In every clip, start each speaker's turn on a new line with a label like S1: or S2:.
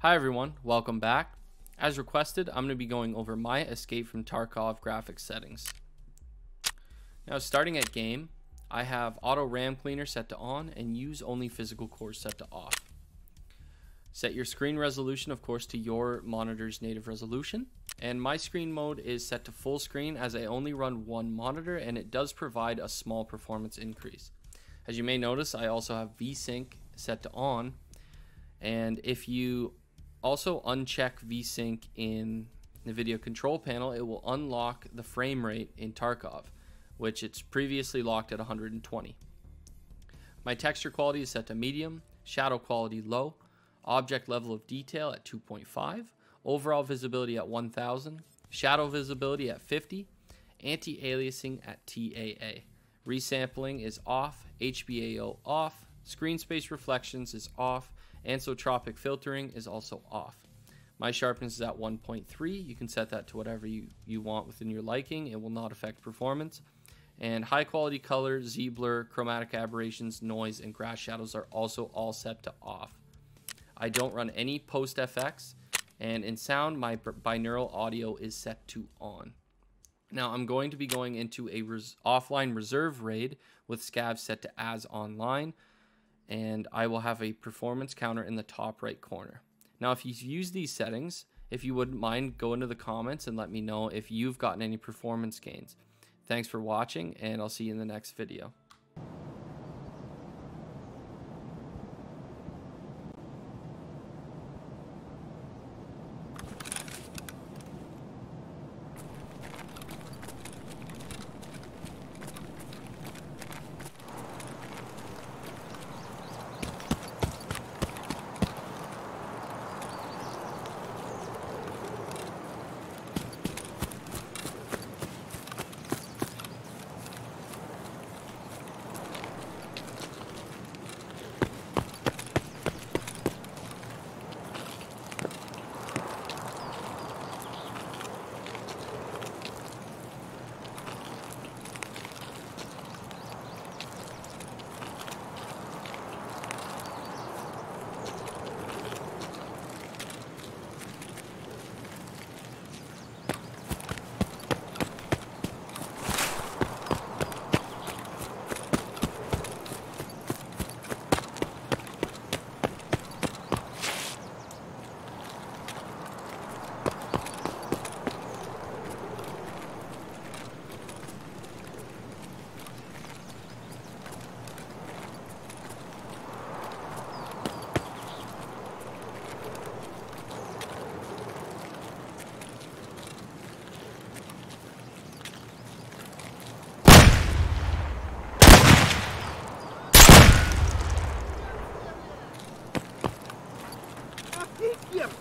S1: Hi everyone, welcome back. As requested, I'm going to be going over my Escape from Tarkov graphics settings. Now starting at game, I have auto RAM cleaner set to on and use only physical cores set to off. Set your screen resolution of course to your monitor's native resolution and my screen mode is set to full screen as I only run one monitor and it does provide a small performance increase. As you may notice I also have VSync set to on and if you also uncheck VSync in the Nvidia control panel, it will unlock the frame rate in Tarkov, which it's previously locked at 120. My texture quality is set to medium, shadow quality low, object level of detail at 2.5, overall visibility at 1000, shadow visibility at 50, anti-aliasing at TAA. Resampling is off, HBAO off, screen space reflections is off, Anisotropic filtering is also off. My sharpness is at 1.3. You can set that to whatever you, you want within your liking. It will not affect performance. And high quality color, Z blur, chromatic aberrations, noise, and grass shadows are also all set to off. I don't run any post FX. And in sound, my binaural audio is set to on. Now I'm going to be going into a res offline reserve raid with scav set to as online and I will have a performance counter in the top right corner. Now, if you use these settings, if you wouldn't mind, go into the comments and let me know if you've gotten any performance gains. Thanks for watching, and I'll see you in the next video.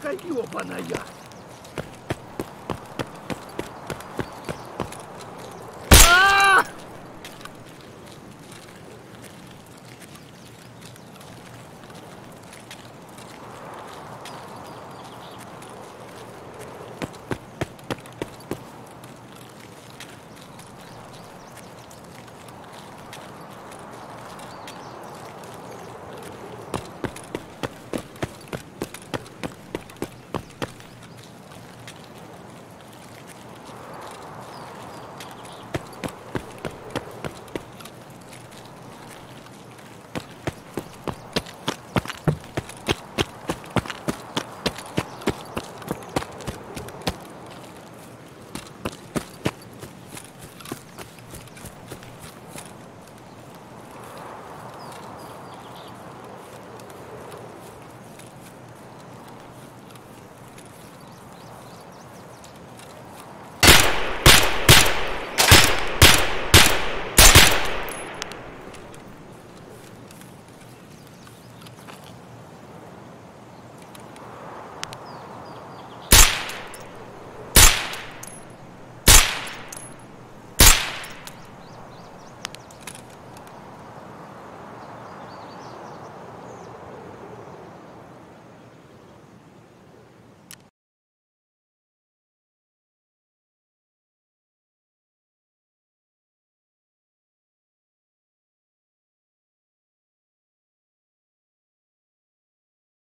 S2: Ловушка ебаная!